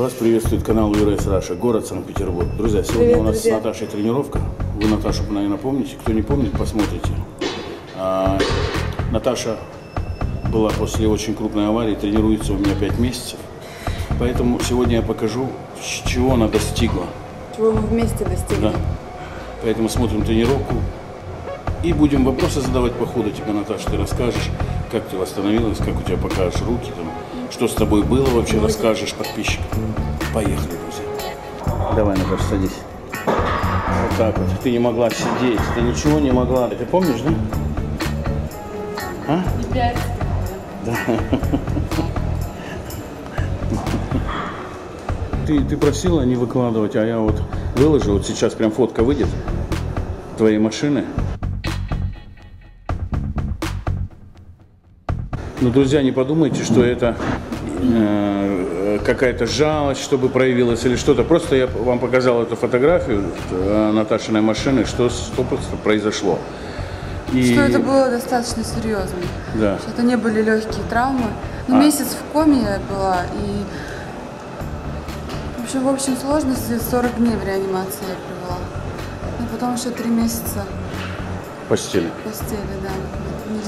Вас приветствует канал ЮРС Раша, город Санкт-Петербург. Друзья, сегодня Привет, у нас друзья. с Наташей тренировка. Вы Наташу, наверное, помните. Кто не помнит, посмотрите. А, Наташа была после очень крупной аварии, тренируется у меня 5 месяцев. Поэтому сегодня я покажу, чего она достигла. Чего мы вместе достигли. Да. Поэтому смотрим тренировку и будем вопросы задавать по ходу тебе, Наташа. Ты расскажешь, как ты восстановилась, как у тебя покажешь руки, там, что с тобой было вообще, расскажешь подписчикам. Поехали, друзья. Давай, Наташа, садись. Вот так вот. Ты не могла сидеть, ты ничего не могла. Ты помнишь, да? А? Опять. Ты, ты просила не выкладывать, а я вот выложил. Вот сейчас прям фотка выйдет твоей машины. Но, друзья, не подумайте, что это э, какая-то жалость, чтобы проявилась или что-то. Просто я вам показал эту фотографию э, Наташиной машины, что, что просто произошло. И, Что это было достаточно серьезно. Да. Что это не были легкие травмы. Ну, А. месяц в коме я была, и в общем, в общем сложности 40 дней в реанимации я провела. Ну, потом еще три месяца постели. постели, да.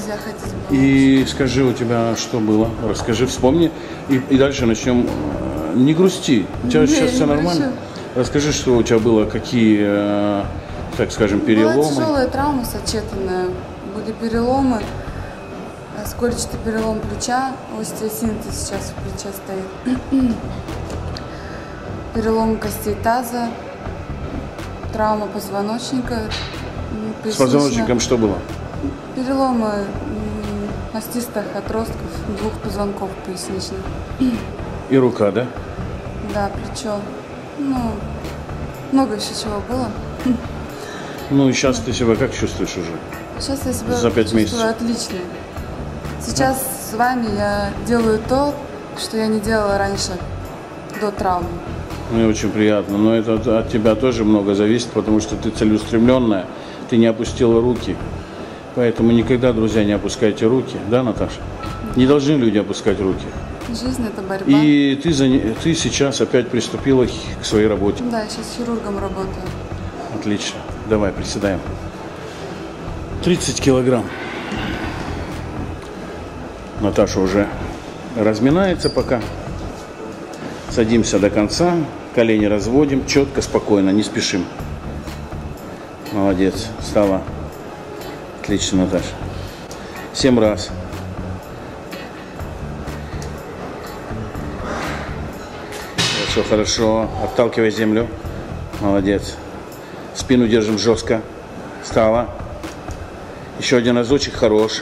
Нельзя ходить было. И скажи, у тебя что было? Расскажи, вспомни. И, и дальше начнем. Не грусти. У тебя Не, сейчас все нормально? грущу. Расскажи, что у тебя было, какие, э, так скажем, Была переломы. тяжелая травма сочетанная. Были переломы. Скольчатый перелом плеча, остеосинтез сейчас в плече стоит. Перелом костей таза, травма позвоночника. м, С позвоночником что было? Переломы остистых отростков двух позвонков поясничных. И рука, да? Да, плечо. Ну, много еще чего было. Ну и сейчас ты себя как чувствуешь уже? Сейчас я себя За пять чувствую месяцев. отлично. Сейчас с вами я делаю то, что я не делала раньше, до травмы. Мне очень приятно. Но это от тебя тоже много зависит, потому что ты целеустремленная, ты не опустила руки. Поэтому никогда, друзья, не опускайте руки. Да, Наташа? Не должны люди опускать руки. Жизнь это борьба. И ты, ты сейчас опять приступила к своей работе. Да, я сейчас хирургом работаю. Отлично. Давай, приседаем. 30 килограмм. Наташа уже разминается пока. Садимся до конца. Колени разводим. Четко, спокойно, не спешим. Молодец. Встала. Отлично, Наташа. Семь раз. Хорошо, хорошо. Отталкивай землю. Молодец. Спину держим жестко. Встала. Еще один разочек. Хорош.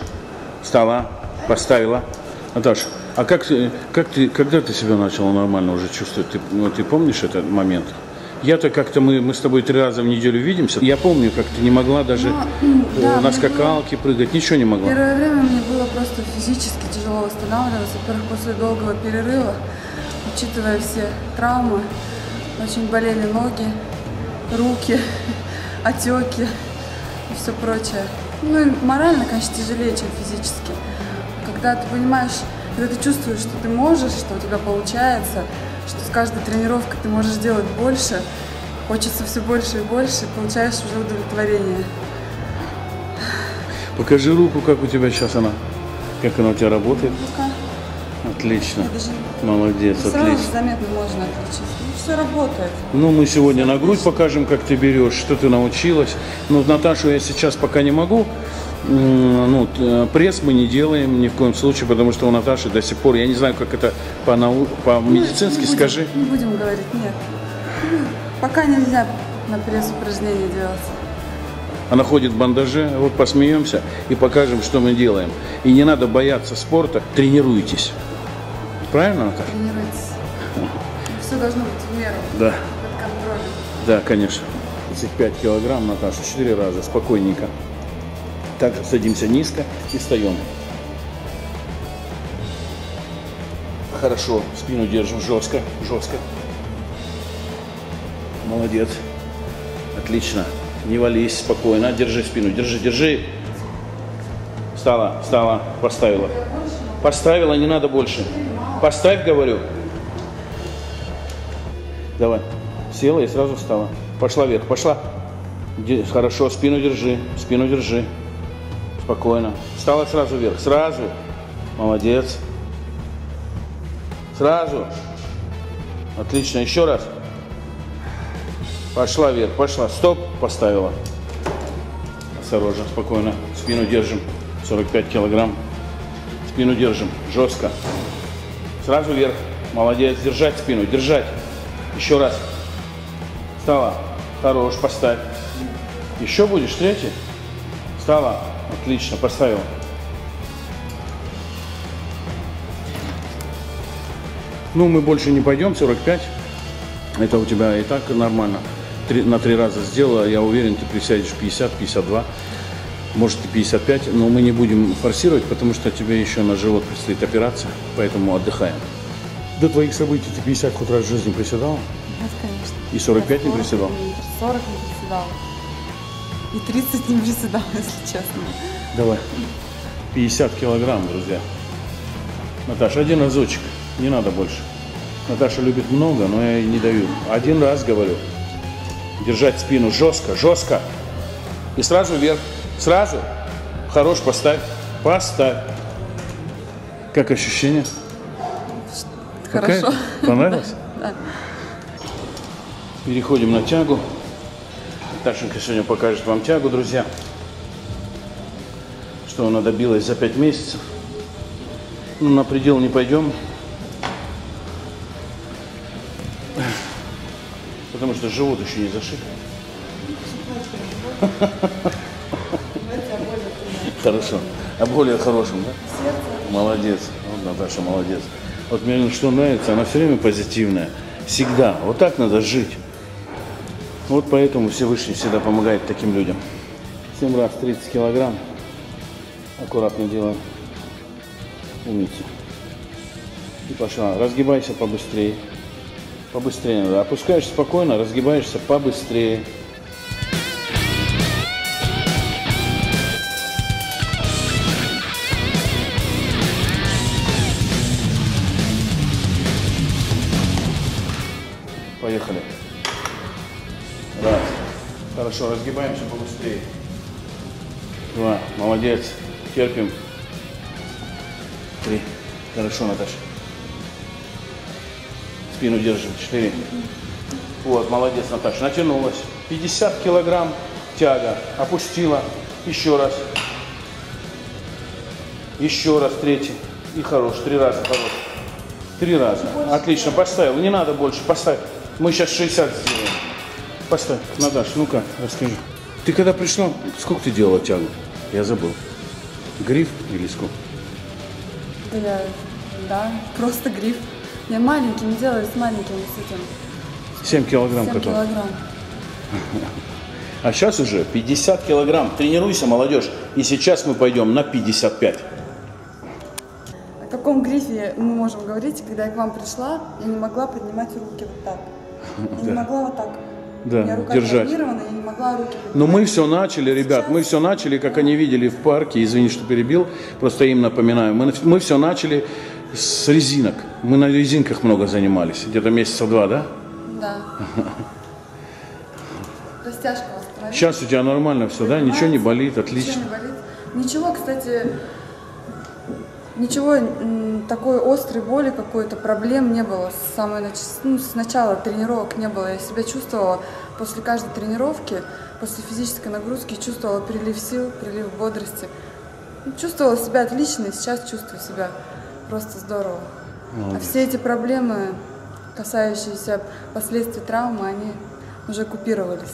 Встала. Поставила. Наташа, а как, как ты, когда ты себя начала нормально уже чувствовать? Ты, ну, ты помнишь этот момент? Я-то как-то, мы, мы с тобой три раза в неделю видимся. Я помню, как ты не могла даже Ну, э, да, на скакалке прыгать, ничего не могла. Первое время мне было просто физически тяжело восстанавливаться. Во-первых, после долгого перерыва, учитывая все травмы, очень болели ноги, руки, отеки и все прочее. Ну и морально, конечно, тяжелее, чем физически. Когда ты понимаешь, когда ты чувствуешь, что ты можешь, что у тебя получается, что с каждой тренировкой ты можешь делать больше, хочется все больше и больше, и получаешь уже удовлетворение. Покажи руку, как у тебя сейчас она. Как она у тебя работает. Отлично. Я даже Молодец, Сразу же отлично. заметно можно отличить. Ну, все работает. Ну, мы сегодня на грудь покажем, как ты берешь, что ты научилась. Ну, Наташу я сейчас пока не могу. Ну, э, пресс мы не делаем ни в коем случае, потому что у Наташи до сих пор, я не знаю, как это по нау- по-медицински, Не будем- скажи. Не будем говорить, нет. Ну, Пока нельзя на пресс упражнения делать. Она ходит в бандаже, вот посмеемся и покажем, что мы делаем. И не надо бояться спорта, тренируйтесь. Правильно, Наташа? Тренируйтесь. Все должно быть в меру, Да. под контролем. Да, конечно. 35 килограмм, Наташа, 4 раза, спокойненько. Также садимся низко и встаем. Хорошо, спину держим жестко, жестко. Молодец. Отлично. Не вались, спокойно. Держи спину, держи, держи. Встала, встала, поставила. Поставила, не надо больше. Поставь, говорю. Давай. Села и сразу встала. Пошла вверх, пошла. Хорошо, спину держи, спину держи. Спокойно. Встала сразу вверх, сразу. Молодец. Сразу. Отлично, еще раз. Пошла вверх, пошла. Стоп, поставила. Осторожно, спокойно. Спину держим. 45 килограмм. Спину держим. Жестко. Сразу вверх. Молодец. Держать спину. Держать. Еще раз. Встала. Хорош. Поставь. Еще будешь? Третий? Встала. Отлично. Поставила. Ну, мы больше не пойдем. 45. Это у тебя и так нормально. Три- на три раза сделала. Я уверен, ты присядешь 50, 52. Может и 55, но мы не будем форсировать, потому что тебе еще на живот предстоит операция, поэтому отдыхаем. До твоих событий ты 50 хоть раз в жизни приседала? Нет, конечно. И 45 не Я 40 приседал? не- 40 не приседал. И 30 не приседал, если честно. Давай. 50 килограмм, друзья. Наташа, один разочек, не надо больше. Наташа любит много, но я ей не даю. Один раз говорю. Держать спину жестко, жестко. И сразу вверх. Сразу. Хорош, поставь. Поставь. Как ощущение? Хорошо. Окей? Понравилось? Да. Переходим на тягу. Ташенька сегодня покажет вам тягу, друзья. Что она добилась за 5 месяцев. Ну, на предел не пойдем. Потому что живот еще не зашит. Хорошо. А более хорошим, да? Молодец. Вот Наташа молодец. Вот мне что нравится, она все время позитивная. Всегда. Вот так надо жить. Вот поэтому Всевышний всегда помогает таким людям. 7 раз 30 килограмм. Аккуратно делаем. Умница. И пошла. Разгибайся побыстрее. Побыстрее надо. Опускаешься спокойно, разгибаешься побыстрее. Хорошо, разгибаемся побыстрее. Два. Молодец. Терпим. Три. Хорошо, Наташа. Спину держим. Четыре. Вот, молодец, Наташа. Натянулась. 50 килограмм тяга. Опустила. Еще раз. Еще раз. Третий. И хорош. Три раза хорош. Три раза. Отлично. Поставил. Не надо больше. Поставь. Мы сейчас 60 сделаем. Поставь. Наташ, ну-ка, расскажи. Ты когда пришла, сколько ты делала тягу? Я забыл. Гриф или сколько? Да, да, просто гриф. Я маленьким делали с маленьким с этим. 7 килограмм 7 катал. килограмм. А сейчас уже 50 килограмм. Тренируйся, молодежь. И сейчас мы пойдем на 55. О каком грифе мы можем говорить, когда я к вам пришла, я не могла поднимать руки вот так. Я не могла вот так. Да, У меня рука держать. травмирована, я не могла руки поднимать. Но мы все начали, ребят, мы все начали, как они видели в парке, извини, что перебил, просто им напоминаю, мы, мы все начали с резинок. Мы на резинках много занимались, где-то месяца два, да? Да. Растяжка восстановилась. Сейчас у тебя нормально все, да? Ничего не болит, отлично. Ничего не болит. Ничего, кстати, ничего такой острой боли какой-то, проблем не было. С самой ну, с начала тренировок не было. Я себя чувствовала после каждой тренировки, после физической нагрузки, чувствовала прилив сил, прилив бодрости. Чувствовала себя отлично, и сейчас чувствую себя просто здорово. А все эти проблемы, касающиеся последствий травмы, они уже купировались.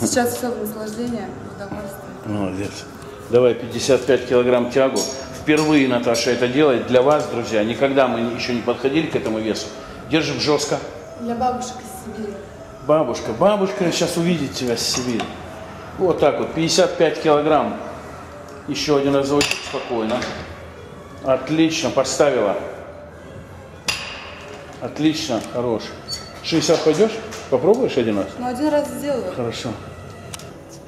Сейчас все в наслаждение, в удовольствие. Молодец. Давай 55 килограмм тягу. Впервые Наташа это делает для вас, друзья. Никогда мы еще не подходили к этому весу. Держим жестко. Для бабушек из Сибири. Бабушка, бабушка сейчас увидит тебя с Сибири. Вот так вот, 55 килограмм. Еще один разочек, спокойно. Отлично, поставила. Отлично, хорош. 60 пойдешь? Попробуешь один раз? Ну, один раз сделаю. Хорошо.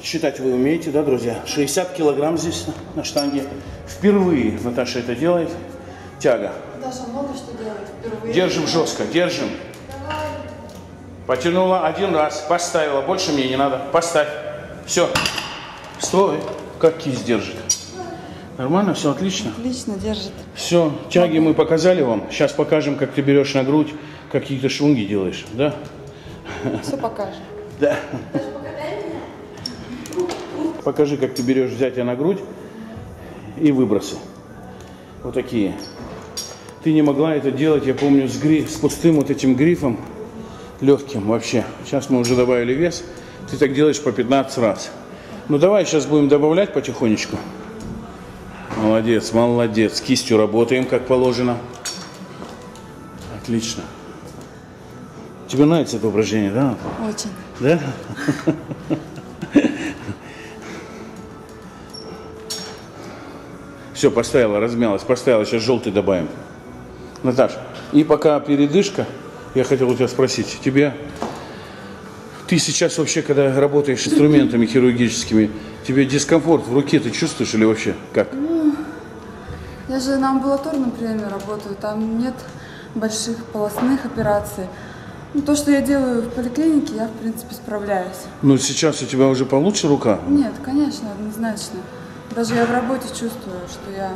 Считать вы умеете, да, друзья? 60 килограмм здесь на- штанге. Впервые Наташа это делает. Тяга. Даша много что делает впервые. Держим жестко, держим. Потянула один раз, поставила. Больше мне не надо. Поставь. Все. Стой. Как кисть держит. Нормально? Все отлично? Отлично держит. Все, тяги мы показали вам. Сейчас покажем, как ты берешь на грудь, какие-то швунги делаешь. Да? Все покажем. Да. Покажи, как ты берешь взятие на грудь и выбросы. Вот такие. Ты не могла это делать, я помню, с, гри... с пустым вот этим грифом, легким вообще. Сейчас мы уже добавили вес. Ты так делаешь по 15 раз. Ну давай сейчас будем добавлять потихонечку. Молодец, молодец. Кистью работаем, как положено. Отлично. Тебе нравится это упражнение, да? Очень. Да? Все, поставила, размялась, поставила. Сейчас желтый добавим. Наташ, и пока передышка, я хотел у тебя спросить, тебе, ты сейчас вообще, когда работаешь инструментами хирургическими, тебе дискомфорт в руке ты чувствуешь или вообще как? Я же на амбулаторном приеме работаю, там нет больших полостных операций. Ну, то, что я делаю в поликлинике, я, в принципе, справляюсь. Ну, сейчас у тебя уже получше рука? Нет, конечно, однозначно. Даже я в работе чувствую, что я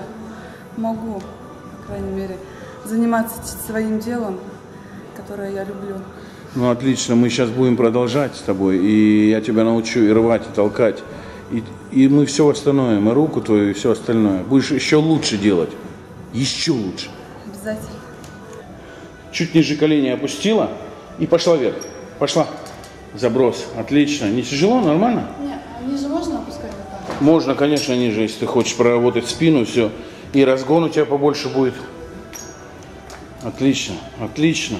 могу, по крайней мере, заниматься своим делом, которое я люблю. Ну, отлично, мы сейчас будем продолжать с тобой, и я тебя научу и рвать, и толкать. И, и мы все восстановим, и руку твою, и все остальное. Будешь еще лучше делать. Еще лучше. Обязательно. Чуть ниже колени опустила и пошла вверх. Пошла. Заброс. Отлично. Не тяжело? Нормально? Нет, а ниже можно опускать вот так? Можно, конечно, ниже, если ты хочешь проработать спину, все. И разгон у тебя побольше будет. Отлично, отлично.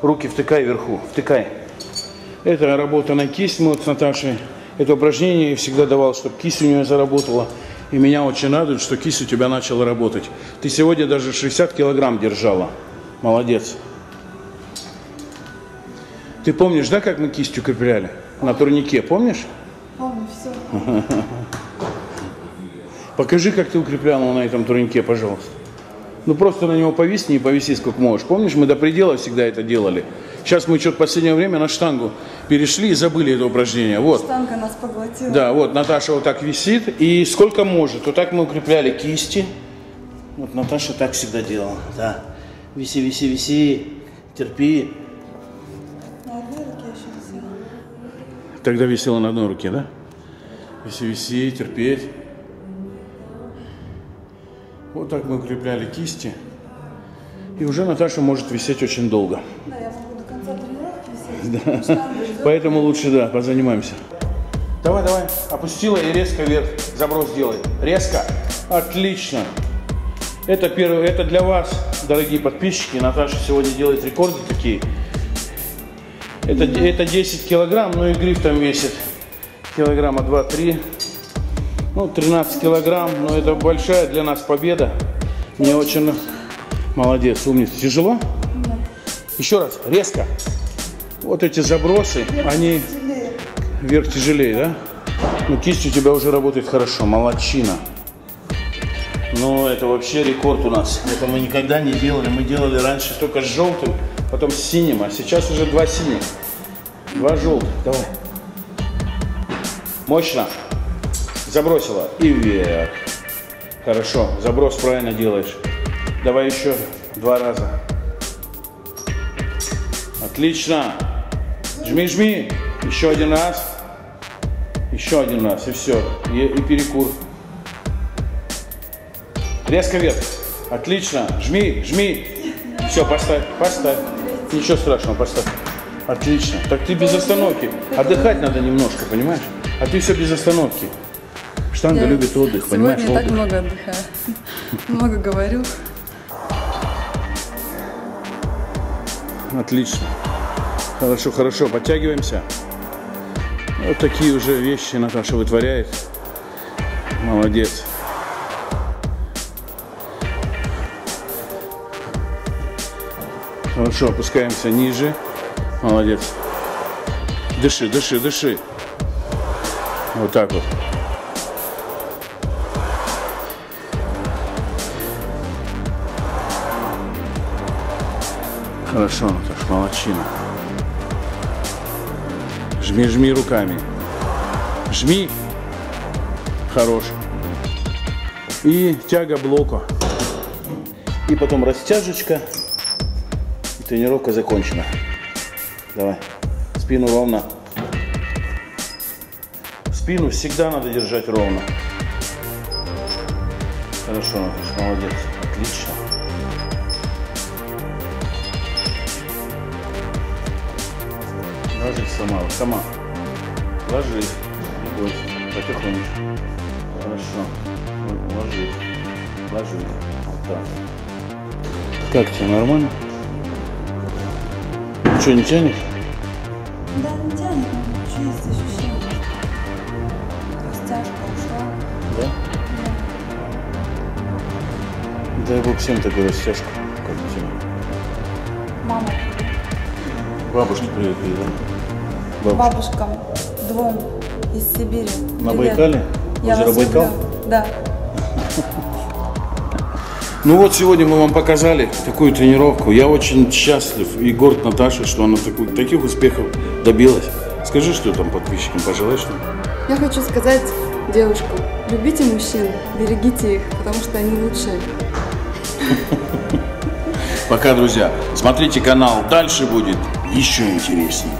Руки втыкай вверху, втыкай. Это работа на кисть мы вот с Наташей. Это упражнение я всегда давал, чтобы кисть у нее заработала. И меня очень радует, что кисть у тебя начала работать. Ты сегодня даже 60 килограмм держала. Молодец. Ты помнишь, да, как мы кисть укрепляли? На турнике, помнишь? Помню, все. Покажи, как ты укрепляла на этом турнике, пожалуйста. Ну просто на него повисни и повиси сколько можешь. Помнишь, мы до предела всегда это делали. Сейчас мы что-то в последнее время на штангу перешли и забыли это упражнение. Вот. Штанга нас поглотила. Да, вот Наташа вот так висит и сколько может. Вот так мы укрепляли кисти. Вот Наташа так всегда делала. Да. Виси, виси, виси. Терпи. Тогда висела на одной руке, да? Виси, виси, терпеть. Вот так мы укрепляли кисти. И уже Наташа может висеть очень долго. Да, я могу до конца тренировки висеть. Ждет. Поэтому лучше, да, позанимаемся. Давай, давай. Опустила и резко вверх. Заброс делай. Резко. Отлично. Это первое, это для вас, дорогие подписчики. Наташа сегодня делает рекорды такие. Это, это 10 килограмм, ну и гриф там весит килограмма 2-3. Ну, 13 килограмм, но это большая для нас победа. Мне очень... Молодец, умница. Тяжело? Еще раз, резко. Вот эти забросы, они Тяжелее. вверх тяжелее, да? Ну, кисть у тебя уже работает хорошо, молодчина. Ну, это вообще рекорд у нас. Это мы никогда не делали. Мы делали раньше только с желтым, потом с синим, а сейчас уже два синих. Два желтых. Давай. Мощно. Забросила. И вверх. Хорошо. Заброс правильно делаешь. Давай еще два раза. Отлично. Жми, жми. Еще один раз. Еще один раз. И все. И, и перекур. Резко вверх. Отлично. Жми, жми. Все, поставь, поставь. Ничего страшного, поставь. Отлично. Так ты без остановки. Отдыхать надо немножко, понимаешь? А ты все без остановки. Штанга Я любит отдых, понимаешь? Я так много отдыхаю. Много говорю. Отлично. Хорошо, хорошо. Подтягиваемся. Вот такие уже вещи Наташа вытворяет. Молодец. Хорошо, опускаемся ниже. Молодец. Дыши, дыши, дыши. Вот так вот. Хорошо, Наташа, молодчина. Жми, жми руками. Жми. Хорош. И тяга блока. И потом растяжечка. Тренировка закончена. Давай. Спину ровно. Спину всегда надо держать ровно. Хорошо, Наташа, молодец. Отлично. Ложись сама, сама. Ложись. Не бойся. Потихонечку. Хорошо. Ложись. Ложись. Вот так. Как тебе, нормально? Что, не тянешь? Да, не тянет, но есть ощущение. Растяжка ушла. Да? Дай бог всем такую растяжку, как у тебя. Мама, Бабушки приехали, да? Бабушки. бабушкам двум из Сибири. На Привет. Байкале? Я Озеро Байкал? Да. Ну вот сегодня мы вам показали такую тренировку. Я очень счастлив и горд Наташей, что она такой- таких успехов добилась. Скажи, что там подписчикам, пожелай что Я хочу сказать девушкам, любите мужчин, берегите их, потому что они лучшие. Пока, друзья. Смотрите канал, дальше будет еще интереснее.